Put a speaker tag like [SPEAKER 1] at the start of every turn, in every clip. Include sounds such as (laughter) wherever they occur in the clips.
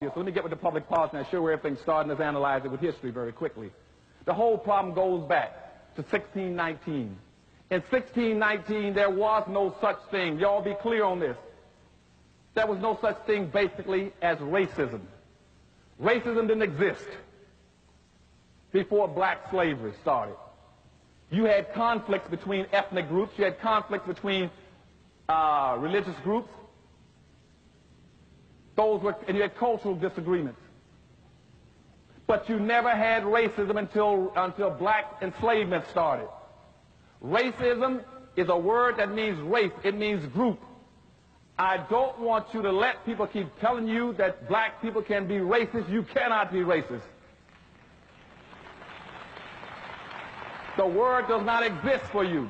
[SPEAKER 1] so let me get with the public policy and show where everything started let's analyze it with history very quickly. The whole problem goes back to 1619. In 1619, there was no such thing. Y'all be clear on this. There was no such thing basically as racism. Racism didn't exist before black slavery started. You had conflicts between ethnic groups. You had conflicts between uh, religious groups. Those were, and you had cultural disagreements. But you never had racism until, until black enslavement started. Racism is a word that means race. It means group. I don't want you to let people keep telling you that black people can be racist. You cannot be racist. The word does not exist for you.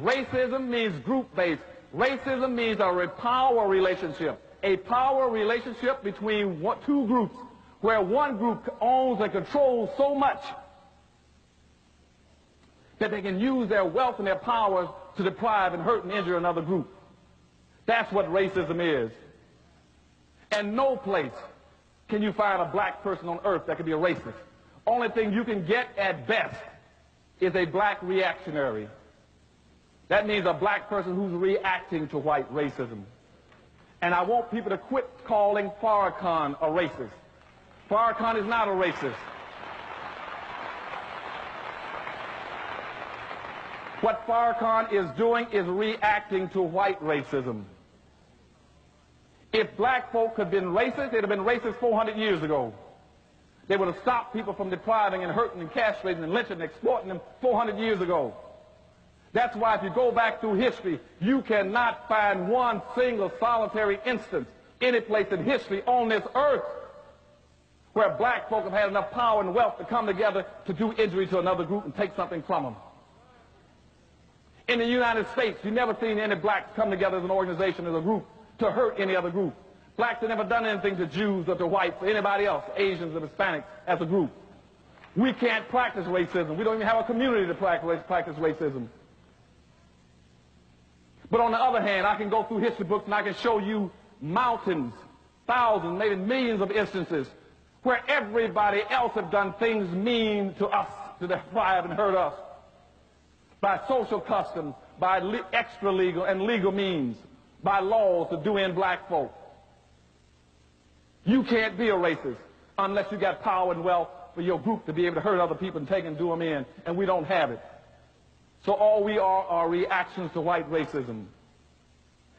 [SPEAKER 1] Racism means group-based. Racism means a power relationship. A power relationship between one, two groups where one group owns and controls so much that they can use their wealth and their powers to deprive and hurt and injure another group. That's what racism is. And no place can you find a black person on earth that can be a racist. Only thing you can get at best is a black reactionary. That means a black person who's reacting to white racism. And I want people to quit calling Farrakhan a racist. Farrakhan is not a racist. What Farrakhan is doing is reacting to white racism. If black folk had been racist, they'd have been racist 400 years ago. They would have stopped people from depriving and hurting and castrating and lynching and exploiting them 400 years ago. That's why if you go back through history, you cannot find one single solitary instance any place in history on this earth where black folk have had enough power and wealth to come together to do injury to another group and take something from them. In the United States, you've never seen any blacks come together as an organization, as a group, to hurt any other group. Blacks have never done anything to Jews or to whites or anybody else, Asians or Hispanics, as a group. We can't practice racism. We don't even have a community to practice racism. But on the other hand, I can go through history books and I can show you mountains, thousands, maybe millions of instances where everybody else have done things mean to us, to deprive (laughs) and hurt us by social customs, by extra legal and legal means, by laws to do in black folk. You can't be a racist unless you got power and wealth for your group to be able to hurt other people and take and do them in, and we don't have it. So all we are are reactions to white racism.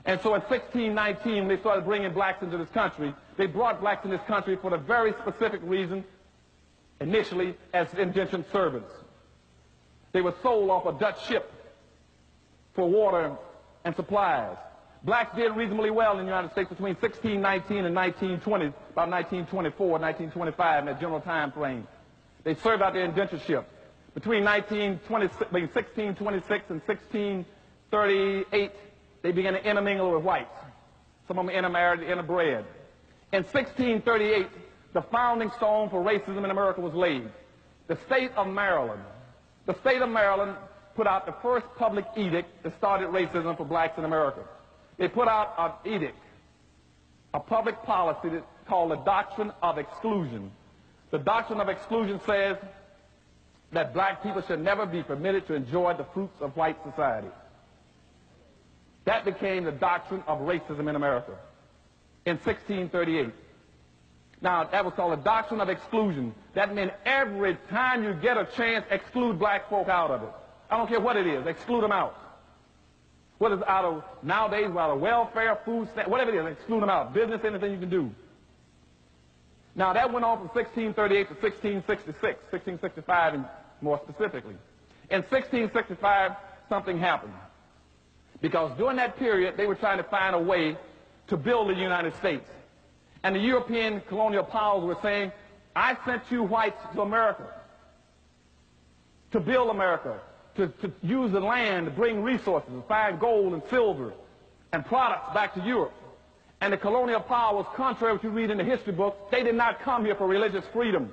[SPEAKER 1] And so in 1619, when they started bringing blacks into this country, they brought blacks in this country for the very specific reason, initially, as indentured servants. They were sold off a Dutch ship for water and supplies. Blacks did reasonably well in the United States between 1619 and 1920, about 1924, 1925, in that general time frame. They served out their indentureship. Between 1626 and 1638, they began to intermingle with whites. Some of them intermarried, interbred. In 1638, the founding stone for racism in America was laid. The state of Maryland, the state of Maryland put out the first public edict that started racism for blacks in America. They put out an edict, a public policy that, called the Doctrine of Exclusion. The Doctrine of Exclusion says that black people should never be permitted to enjoy the fruits of white society. That became the doctrine of racism in America in 1638. Now, that was called the doctrine of exclusion. That meant every time you get a chance, exclude black folk out of it. I don't care what it is, exclude them out. Whether it's out of, nowadays, out of welfare, food, whatever it is, exclude them out. Business, anything you can do. Now, that went on from 1638 to 1666, 1665 and more specifically. In 1665, something happened. Because during that period, they were trying to find a way to build the United States. And the European colonial powers were saying, I sent you whites to America to build America, to, to use the land to bring resources, to find gold and silver and products back to Europe. And the colonial powers, contrary to what you read in the history books, they did not come here for religious freedom.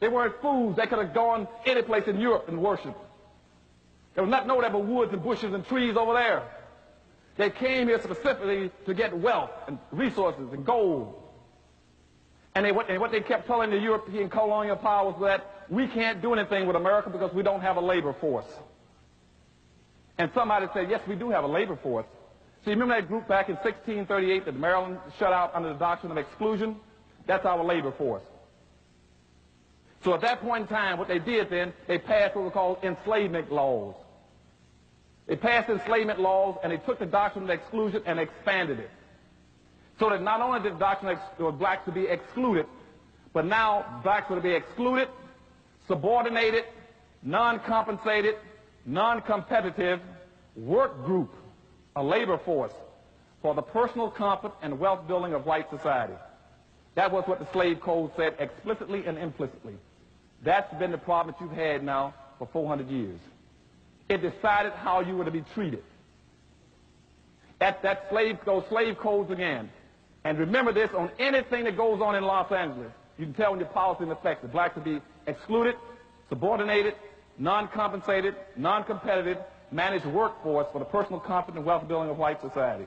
[SPEAKER 1] They weren't fools. They could have gone any place in Europe and worshiped. There was nothing no there but woods and bushes and trees over there. They came here specifically to get wealth and resources and gold. And, they, and what they kept telling the European colonial powers was that we can't do anything with America because we don't have a labor force. And somebody said, yes, we do have a labor force. So remember that group back in 1638 that Maryland shut out under the doctrine of exclusion? That's our labor force. So at that point in time, what they did then, they passed what were called enslavement laws. They passed enslavement laws and they took the doctrine of exclusion and expanded it. So that not only did the doctrine of blacks to be excluded, but now blacks were to be excluded, subordinated, non-compensated, non-competitive work group, a labor force for the personal comfort and wealth building of white society. That was what the slave code said explicitly and implicitly. That's been the problem that you've had now for 400 years. It decided how you were to be treated. That, that slave, those slave codes again. And remember this, on anything that goes on in Los Angeles, you can tell when your policy in effect. The blacks will be excluded, subordinated, non-compensated, non-competitive, managed workforce for the personal comfort and wealth building of white society.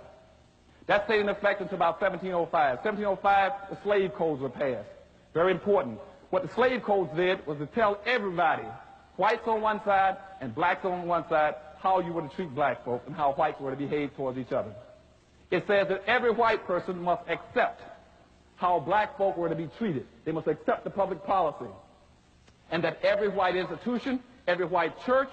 [SPEAKER 1] That stayed in effect until about 1705. 1705, the slave codes were passed. Very important. What the slave codes did was to tell everybody, whites on one side and blacks on one side, how you were to treat black folk and how whites were to behave towards each other. It says that every white person must accept how black folk were to be treated. They must accept the public policy. And that every white institution, every white church,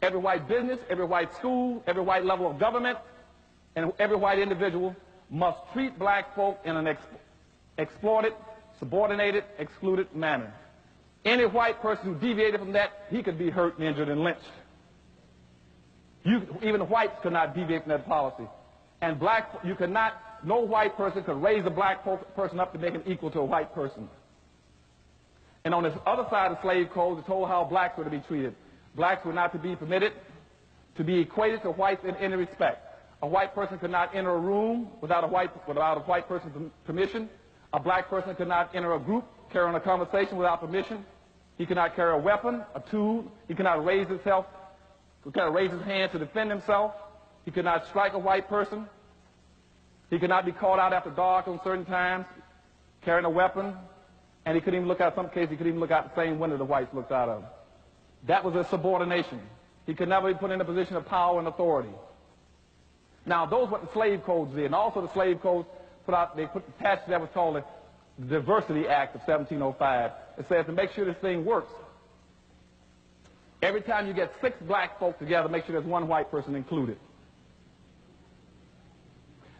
[SPEAKER 1] every white business, every white school, every white level of government, and every white individual must treat black folk in an exploited, subordinated, excluded manner. Any white person who deviated from that, he could be hurt and injured and lynched. You, even whites could not deviate from that policy. And black, you could not, no white person could raise a black person up to make him equal to a white person. And on this other side of slave code, it told how blacks were to be treated. Blacks were not to be permitted to be equated to whites in any respect. A white person could not enter a room without a white, without a white person's permission. A black person could not enter a group carrying a conversation without permission. He cannot carry a weapon, a tool. He cannot raise himself, he cannot raise his hand to defend himself. He could not strike a white person. He could not be called out after dark on certain times, carrying a weapon. And he couldn't even look out, some cases, he couldn't even look out the same window the whites looked out of. That was a subordination. He could never be put in a position of power and authority. Now, those what the slave codes did. And also the slave codes put out, they put the passage that was called the Diversity Act of 1705. It says to make sure this thing works, every time you get six black folk together, make sure there's one white person included.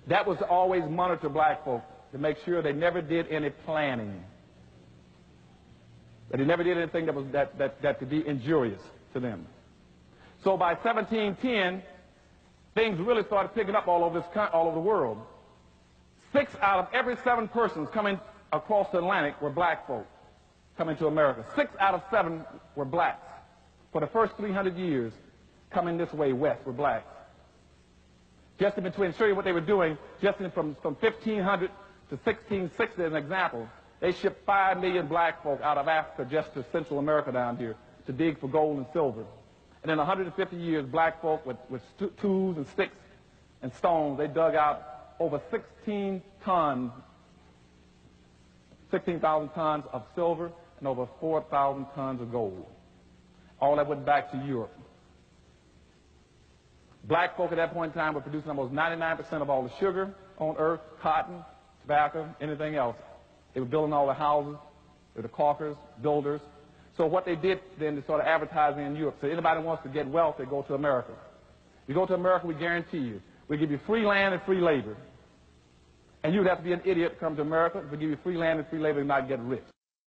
[SPEAKER 1] That was always monitor black folk to make sure they never did any planning. That they never did anything that, was, that, that, that could be injurious to them. So by 1710, things really started picking up all over, this, all over the world. Six out of every seven persons coming across the Atlantic were black folk coming to America. Six out of seven were blacks. For the first 300 years, coming this way west were blacks. Just in between, show you what they were doing, just in from, from 1500 to 1660 as an example, they shipped 5 million black folk out of Africa just to Central America down here to dig for gold and silver. And in 150 years, black folk with, with tools and sticks and stones, they dug out over 16 tons, 16,000 tons of silver and over 4,000 tons of gold. All that went back to Europe. Black folk at that point in time were producing almost 99% of all the sugar on earth, cotton, tobacco, anything else. They were building all the houses. They were the caulkers, builders. So what they did then is sort of advertising in Europe. So anybody wants to get wealth, they go to America. You go to America, we guarantee you. We give you free land and free labor. And you'd have to be an idiot to come to America. to give you free land and free labor and not get rich.